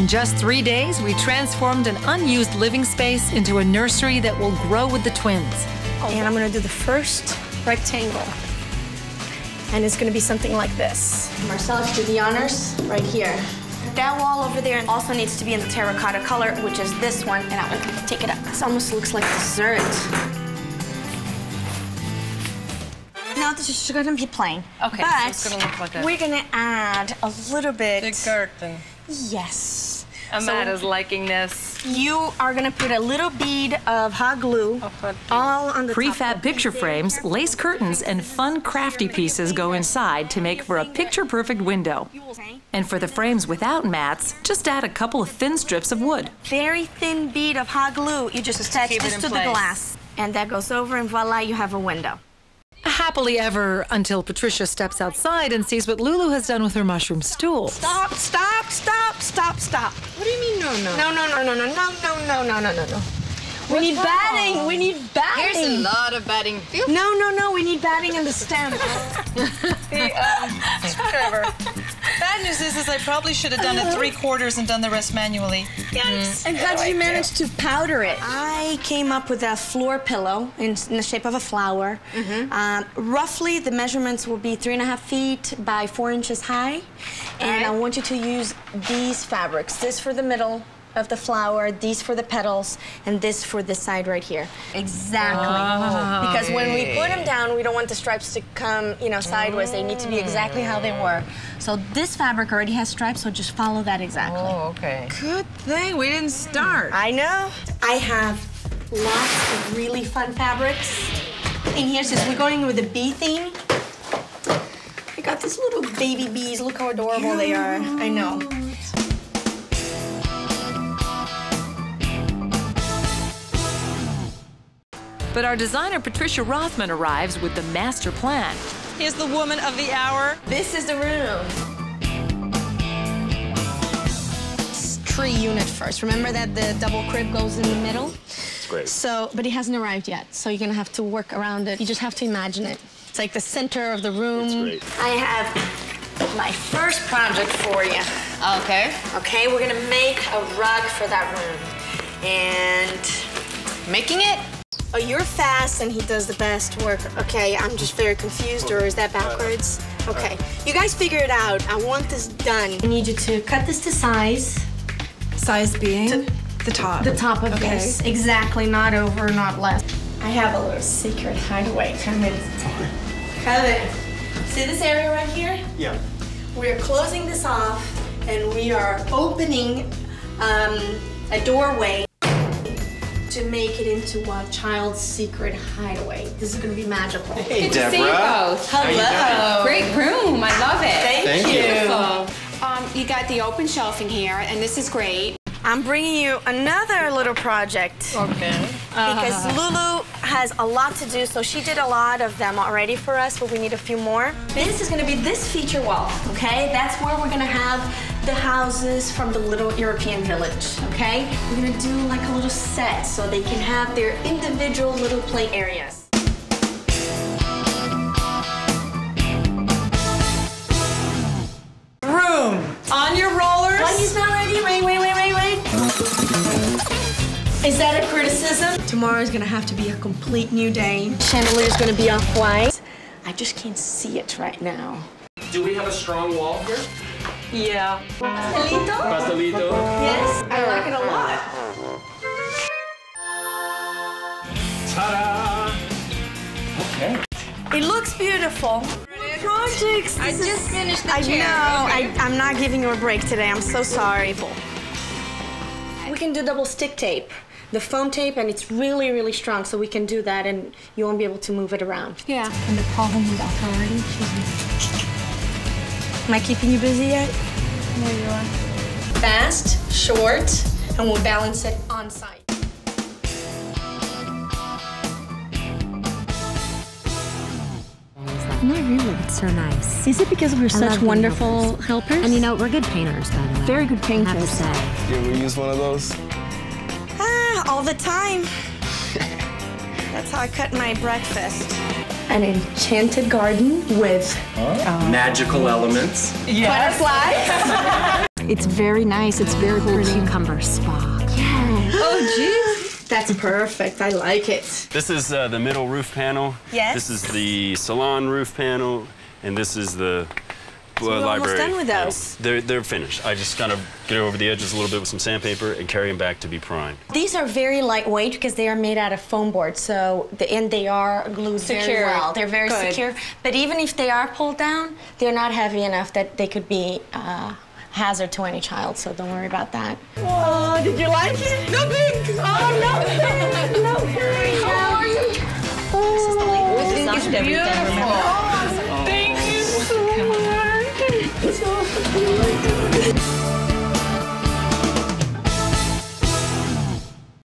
In just three days, we transformed an unused living space into a nursery that will grow with the twins. And I'm gonna do the first rectangle. And it's gonna be something like this. Marcellus, do the honors right here. That wall over there also needs to be in the terracotta color, which is this one, and I'm gonna take it up. This almost looks like dessert. Now this is gonna be plain. Okay, but so it's gonna look like a- we're gonna add a little bit. The curtain. Yes. Amada's liking this. You are gonna put a little bead of hot glue oh, all on the top. Prefab picture frames, lace curtains, and fun crafty pieces go inside to make for a picture perfect window. And for the frames without mats, just add a couple of thin strips of wood. Very thin bead of hot glue. You just attach it this in to the glass. And that goes over, and voila, you have a window. Happily ever until Patricia steps outside and sees what Lulu has done with her mushroom stool. Stop, stop, stop, stop, stop. What do you mean, no, no? No, no, no, no, no, no, no, no, no, no, no, no. We need batting. We need batting. Here's a lot of batting. Feel No, no, no. We need batting in the stem. Hey, um, Trevor. Bad news is, is I probably should have done it three quarters and done the rest manually. And how did you manage to powder it? I came up with a floor pillow in, in the shape of a flower. Um, roughly, the measurements will be three and a half feet by four inches high. And I want you to use these fabrics. This for the middle of the flower, these for the petals, and this for this side right here. Exactly. Ah. because when we put them down, we don't want the stripes to come, you know, sideways. They need to be exactly how they were. So this fabric already has stripes, so just follow that exactly. Oh, okay. Good thing we didn't start. I know. I have lots of really fun fabrics. And here, since we're going with the bee theme, I got these little baby bees. Look how adorable they are. I know. But our designer Patricia Rothman arrives with the master plan. Here's the woman of the hour. This is the room. Tree unit first. Remember that the double crib goes in the middle? It's great. So, but it hasn't arrived yet, so you're gonna have to work around it. You just have to imagine it. It's like the center of the room. It's great. I have my first project for you. Okay. Okay, we're gonna make a rug for that room. And Making it? Oh, you're fast and he does the best work. Okay, I'm just very confused, or is that backwards? Okay, you guys figure it out. I want this done. I need you to cut this to size. Size being the top. The top of this. Exactly, not over, not less. I have a little secret hideaway. Come in. Come in. see this area right here? Yeah. We're closing this off and we are opening um, a doorway to make it into a child's secret hideaway. This is gonna be magical. Hey, Good to see you both. Hello. Great room. I love it. Thank, Thank you. you. Beautiful. Um, you got the open shelving here, and this is great. I'm bringing you another little project. Okay. Because Lulu has a lot to do, so she did a lot of them already for us, but we need a few more. This is gonna be this feature wall, okay? That's where we're gonna have the houses from the little European village, okay? We're gonna do like a little set so they can have their individual little play areas. Room. On your rollers. One is not ready. Wait, wait, wait, wait, wait. Is that a criticism? Tomorrow is gonna have to be a complete new day. Chandelier is gonna be off white. I just can't see it right now. Do we have a strong wall here? Yeah. Pastelito? Pastelito? Yes, I like it a lot. Ta-da! Okay. It looks beautiful. Projects. I this just is- finished the I chair. know. Okay. I, I'm not giving you a break today. I'm so sorry. We can do double stick tape. The foam tape, and it's really, really strong, so we can do that, and you won't be able to move it around. Yeah. And the problem with authority, Am I keeping you busy yet? There you are. Fast, short, and we'll balance it on site. My room looks so nice. Is it because we're I such wonderful helpers? And you know, we're good painters, by the way. Very good I have to painters. say. You ever use one of those? Ah, all the time. That's how I cut my breakfast. An enchanted garden with Magical elements. butterflies. It's very nice. It's very pretty. Cucumber spa. Oh, jeez. That's perfect. I like it. This is uh, the middle roof panel. Yes. This is the salon roof panel, and this is the uh, we're almost library. done with panel. those. They're, they're finished. I just kind of get over the edges a little bit with some sandpaper and carry them back to be primed. These are very lightweight because they are made out of foam board, so the, and they are glued very Secure. well. They're very Good. secure. But even if they are pulled down, they're not heavy enough that they could be uh, hazard to any child. So don't worry about that. Oh, did you like it? No big. Oh no big. No big. How are you? Oh, It's beautiful. Thank You.